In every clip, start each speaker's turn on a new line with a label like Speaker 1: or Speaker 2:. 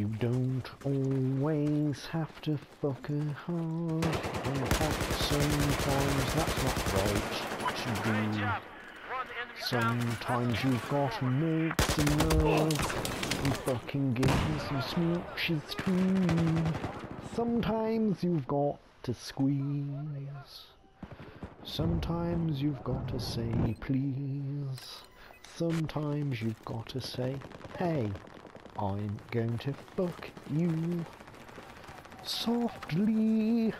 Speaker 1: You don't always have to fuck her hard. In fact, sometimes that's not right to do. Sometimes you've got to make some love and fucking give her some smooches too. Sometimes you've got to squeeze. Sometimes you've got to say please. Sometimes you've got to say, hey, I'm going to fuck you softly.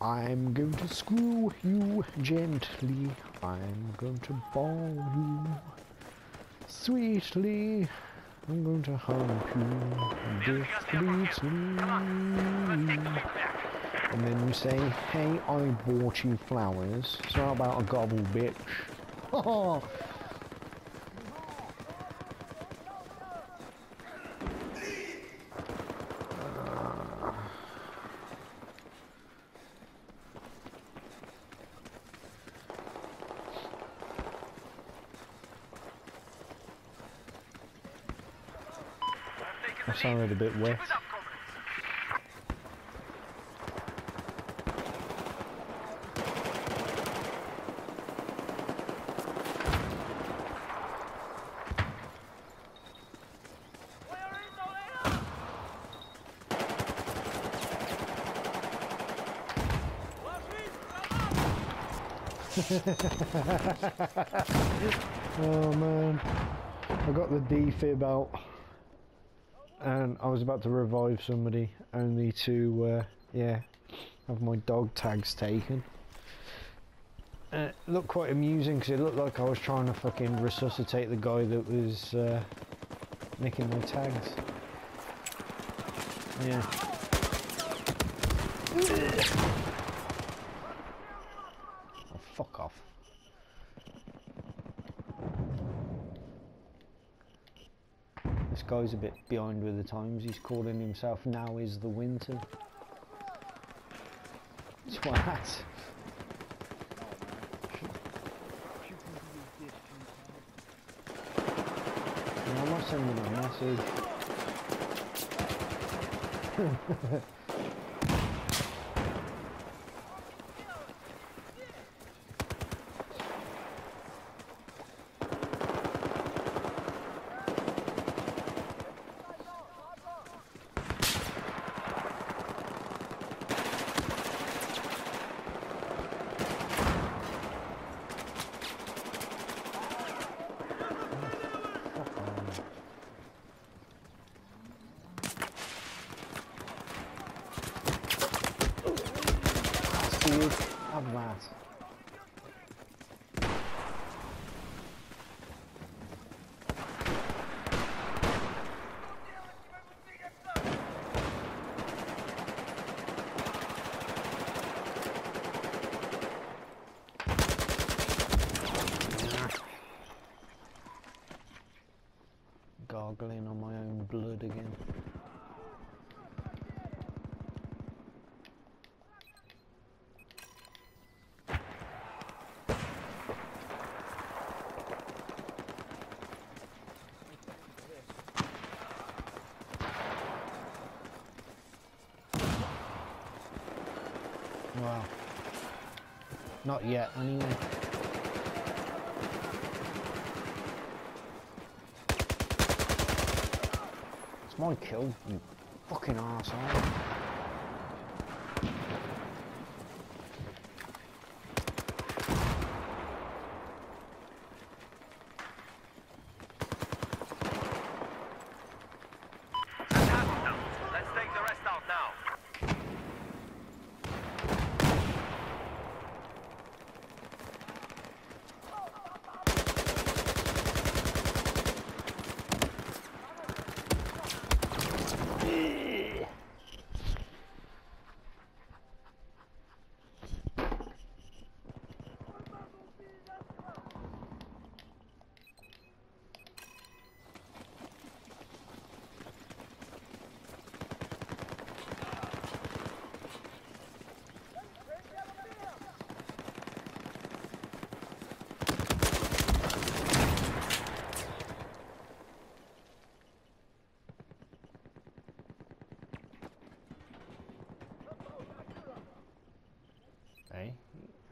Speaker 1: I'm going to screw you gently. I'm going to ball you sweetly. I'm going to hump you discreetly. And then you say, hey, I bought you flowers. So how about a gobble, bitch? I sounded a bit wet. oh man, I got the defib out and I was about to revive somebody only to, uh, yeah, have my dog tags taken. And it looked quite amusing because it looked like I was trying to fucking resuscitate the guy that was uh, nicking my tags. Yeah. Oh, fuck off. This guy's a bit behind with the times. He's calling himself Now is the Winter. Twat. Sending a message. Fuck on. That. Gargling on my own blood again. Wow. Not yet, anyway. It's my kill, you fucking arsehole.
Speaker 2: Let's take the rest out now.
Speaker 1: say.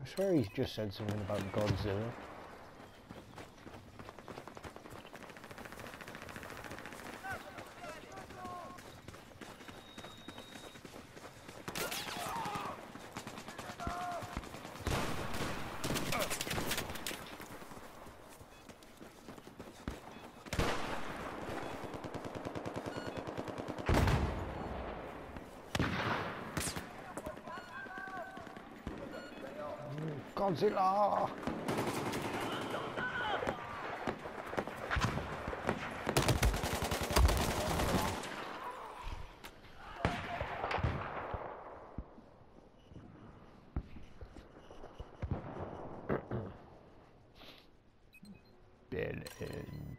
Speaker 1: I swear he's just said something about Godzilla. Godzilla! Dead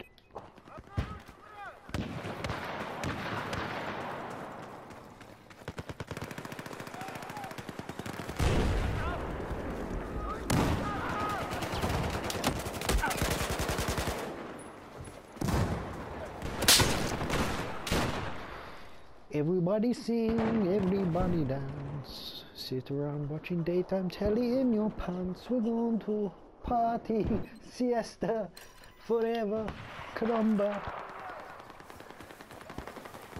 Speaker 1: Everybody sing, everybody dance. Sit around watching daytime telly in your pants. We're going to party, siesta, forever, caramba.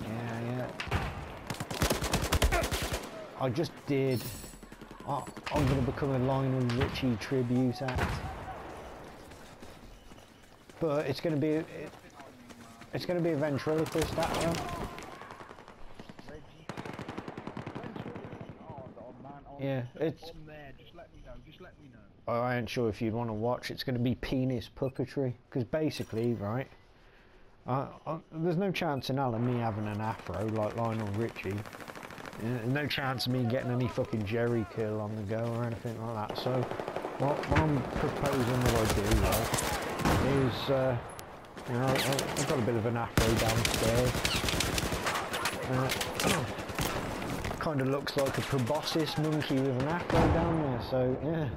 Speaker 1: Yeah, yeah. I just did. I, I'm going to become a Lionel Richie tribute act. But it's going to be. It, it's going to be a ventriloquist act Yeah, it's.
Speaker 3: On there, just let me know. Just let me know.
Speaker 1: I ain't sure if you'd want to watch. It's going to be penis puppetry because basically, right? Uh, uh, there's no chance in hell of me having an afro like Lionel Richie. Yeah, no chance of me getting any fucking Jheri curl on the go or anything like that. So, what, what I'm proposing that I do right, is, uh, you know, I- I've got a bit of an afro downstairs. Uh, kind of looks like a proboscis monkey with an afro down there, so yeah.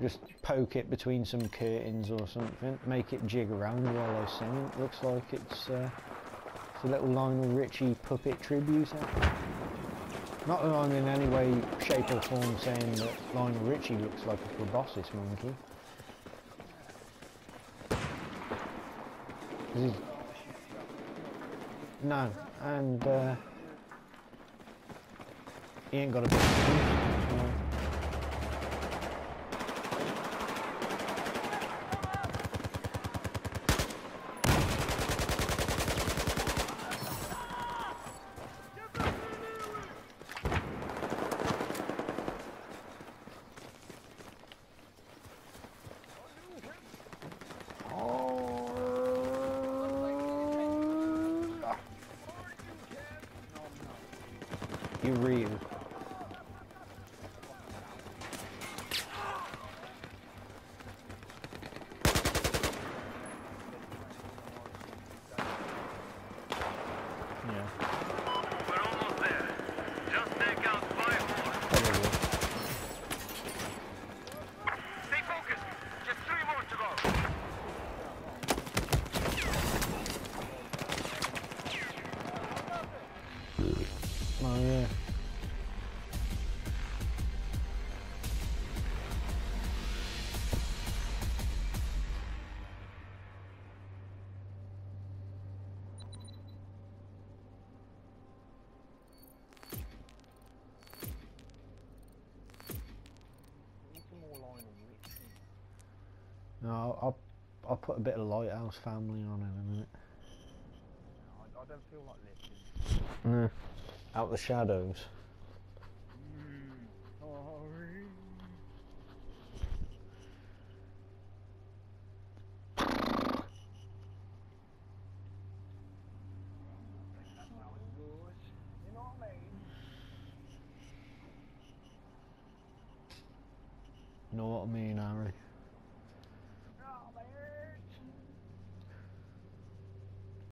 Speaker 1: Just poke it between some curtains or something, make it jig around while I sing. It looks like it's, uh, it's a little Lionel Richie puppet tribute. Not that I'm in any way, shape or form saying that Lionel Richie looks like a proboscis monkey. No, and uh, he ain't got a big so. Oh. You real. Yeah, No, I'll I'll put a bit of Lighthouse Family on in a minute.
Speaker 3: I, I don't feel like listening.
Speaker 1: No. Out the shadows.
Speaker 3: Sorry. That's how it goes. You know what I mean?
Speaker 1: Know what I mean, Harry?